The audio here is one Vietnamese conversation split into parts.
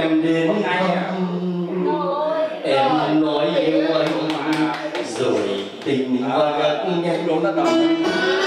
em đến em em nói yêu anh mà rồi tình và gật nhau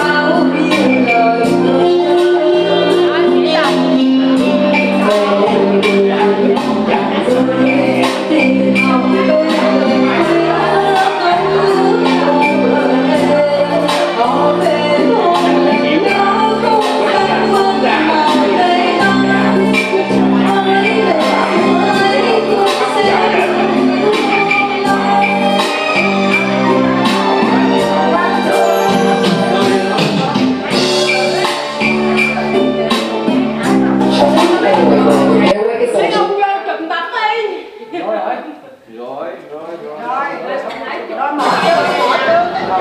Paulo.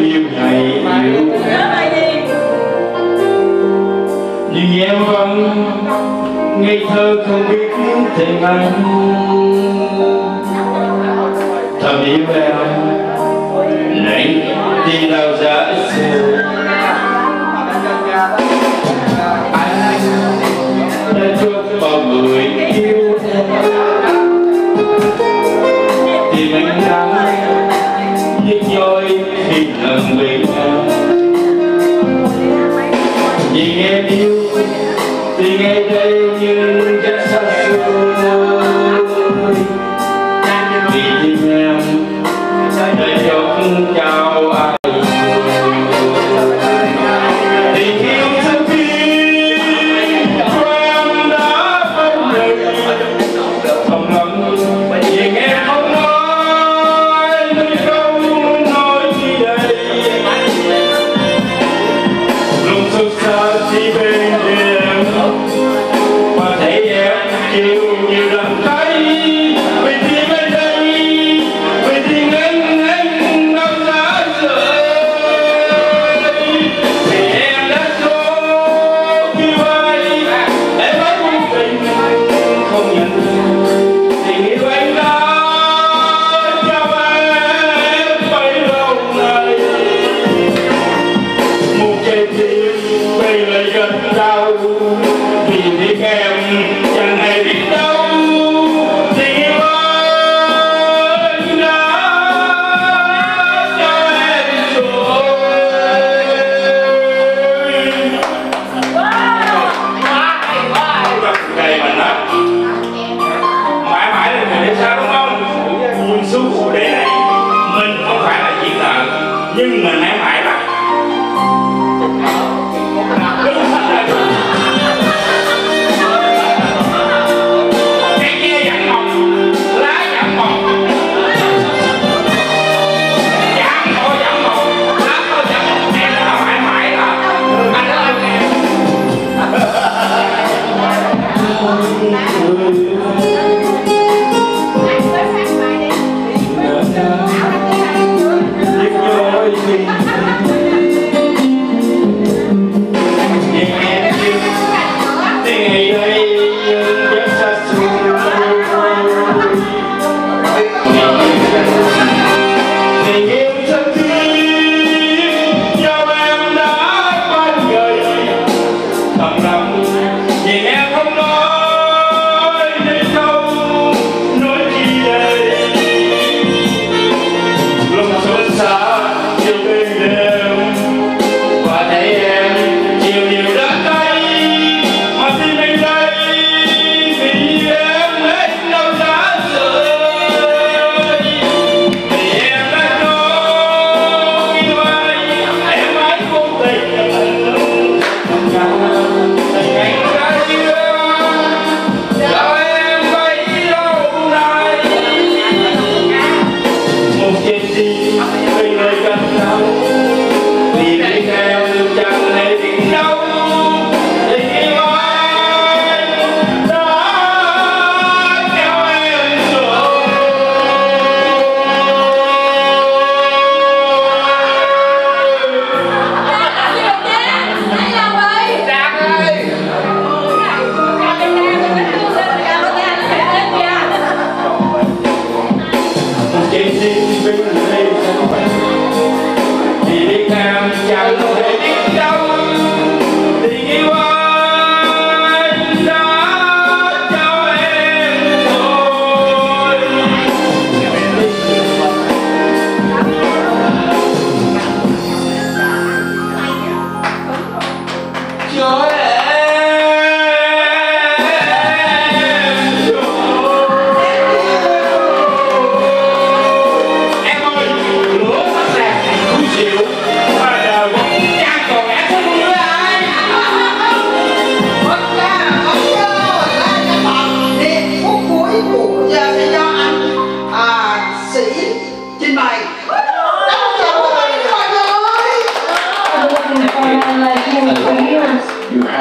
nhiều ngày yêu. Nhưng em vẫn ngây thơ không biết tình anh thầm yêu em nãy tin đâu giả sử. Anh đã chúc bao người yêu em. Tìm anh nắng, nhức thịt lòng em vì em yêu thì ngày đây như chắc xa xôi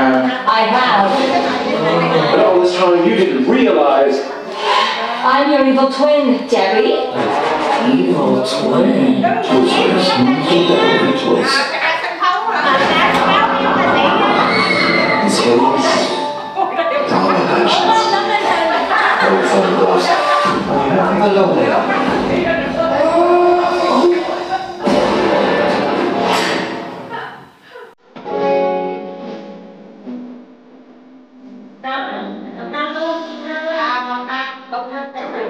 I have. But all this time you didn't realize. I'm your evil twin, Debbie. Evil twin? choice choice dominant actions. Both of those. How lonely are